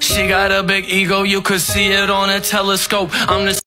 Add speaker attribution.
Speaker 1: She got a big ego, you could see it on a telescope. I'm the